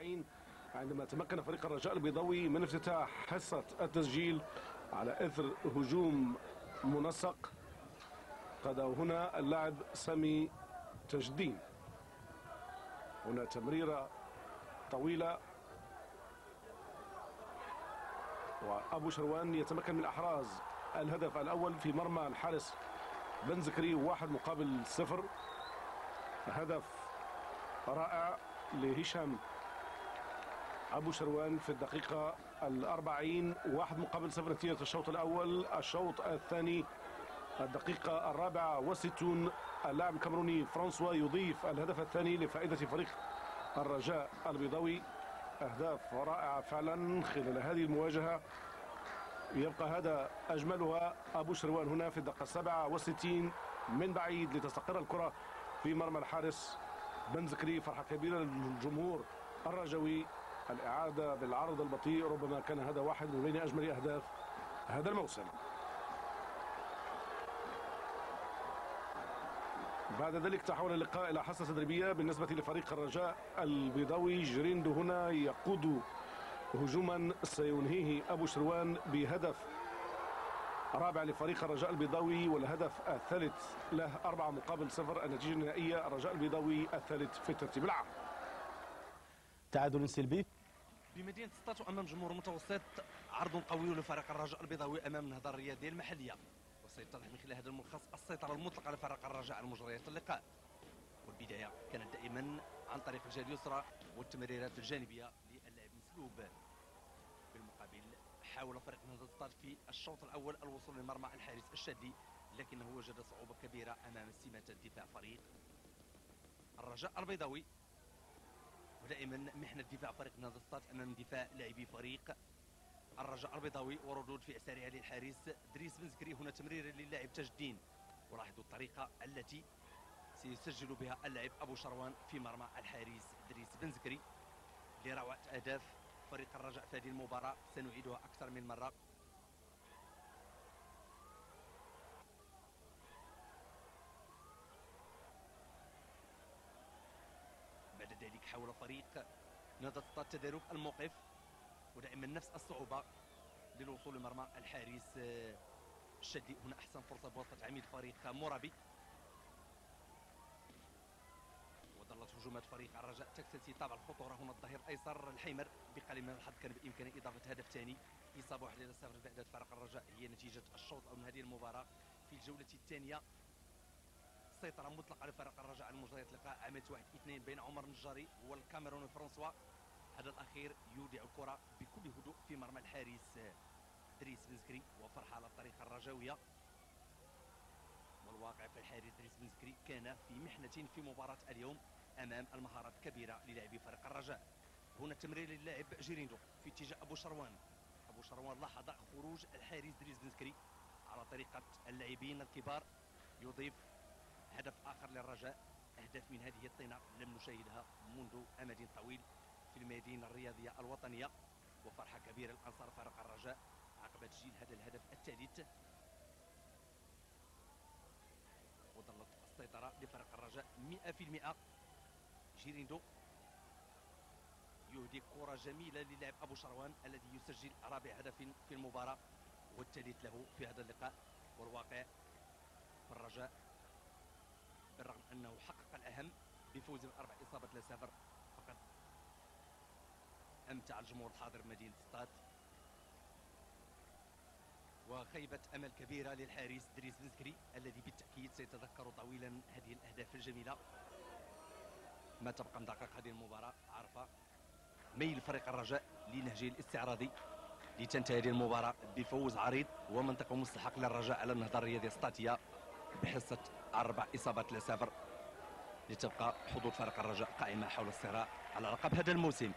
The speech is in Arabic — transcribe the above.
42 عندما تمكن فريق الرجاء البيضاوي من افتتاح حصة التسجيل على إثر هجوم منسق. قاد هنا اللاعب سامي تجدين. هنا تمريرة طويلة. وأبو شروان يتمكن من إحراز الهدف الأول في مرمى الحارس بن زكري واحد مقابل صفر. هدف رائع لهشام أبو شروان في الدقيقة الأربعين واحد مقابل صفر نتيجة الشوط الأول. الشوط الثاني الدقيقة الرابعة والستون اللاعب الكاميروني فرانسوا يضيف الهدف الثاني لفائدة فريق الرجاء البيضاوي. أهداف رائعة فعلا خلال هذه المواجهة. يبقى هذا أجملها. أبو شروان هنا في الدقيقة السابعة والستين من بعيد لتستقر الكرة في مرمى الحارس بن زكري فرحة كبيرة للجمهور الرجوي. الإعادة بالعرض البطيء ربما كان هذا واحد من بين أجمل أهداف هذا الموسم. بعد ذلك تحول اللقاء إلى حصة تدريبية بالنسبة لفريق الرجاء البيضاوي. جريندو هنا يقود هجوما سينهيه أبو شروان بهدف رابع لفريق الرجاء البيضاوي والهدف الثالث له أربعة مقابل صفر النتيجة النهائية الرجاء البيضاوي الثالث في الترتيب العام. تعادل سلبي. بمدينة سطات وأمام جمهور متوسط عرض قوي لفريق الرجاء البيضاوي أمام النهضة الرياضية المحلية وسيتضح من خلال هذا الملخص السيطرة المطلقة على فريق الرجاء على مجريات اللقاء. والبداية كانت دائما عن طريق الجهة اليسرى والتمريرات الجانبية للاعب مسلوب. بالمقابل حاول فريق نهضة سطات في الشوط الأول الوصول لمرمى الحارس الشادي لكنه وجد صعوبة كبيرة أمام سمات الدفاع فريق الرجاء البيضاوي. ودائما محنة دفاع فريق نهضة سطات أمام دفاع لاعبي فريق الرجاء البيضاوي وردود في سريعه للحارس دريس بن زكري. هنا تمرير للاعب تاج الدين ولاحظوا الطريقة التي سيسجل بها اللاعب أبو شروان في مرمى الحارس دريس بن زكري. لروعة أهداف فريق الرجاء في هذه المباراة سنعيدها أكثر من مرة. فريق نادى التدارك الموقف ودائما نفس الصعوبة للوصول لمرمى الحارس آه، الشدي هنا أحسن فرصة بواسطة عميد فريق مرابي وظلت هجومات فريق الرجاء تكتسي طابع الخطورة. هنا الظهير الأيسر الحيمر بقليل من الحظ كان بإمكانه إضافة هدف ثاني. إصابة واحدة إلى صفر فريق الرجاء. هي نتيجة الشوط أو من هذه المباراة في الجولة الثانية. سيطرة مطلقة على الرجاء على مجريات اللقاء عملت واحد اثنين بين عمر النجاري والكاميروني فرانسوا هذا الأخير يودع الكرة بكل هدوء في مرمى الحارس دريس بنزكري وفرحة على الطريقة الرجاوية. والواقع في الحارس دريس بنزكري كان في محنة في مباراة اليوم أمام المهارات الكبيرة للاعبي فريق الرجاء. هنا تمرير للاعب جيريندو في اتجاه أبو شروان. أبو شروان لاحظ خروج الحارس دريس بنزكري على طريقة اللاعبين الكبار. يضيف هدف آخر للرجاء أهداف من هذه الطينة لم نشاهدها منذ أمد طويل في الميادين الرياضية الوطنية. وفرحة كبيرة لأنصار فريق الرجاء عقب تسجيل هذا الهدف الثالث. وظلت السيطرة لفريق الرجاء 100% جيريندو يهدي كرة جميلة للاعب أبو شروان الذي يسجل رابع هدف في المباراة. والثالث له في هذا اللقاء والواقع في الرجاء بالرغم أنه حقق الأهم بفوز بأربع إصابة لا فقط. أمتع الجمهور الحاضر بمدينه سطات وخيبة أمل كبيرة للحارس دريس بنزكري الذي بالتأكيد سيتذكر طويلا هذه الأهداف الجميلة. ما تبقى من دقائق هذه المباراة؟ عرفة. ميل فريق الرجاء لنهجه الاستعراضي لتنتهي هذه المباراة بفوز عريض ومنطقة مستحق للرجاء على النهضة الرياضية سطاتية بحصة أربع إصابات لا صفر لتبقى حظوظ فريق الرجاء قائمة حول الصراع على لقب هذا الموسم.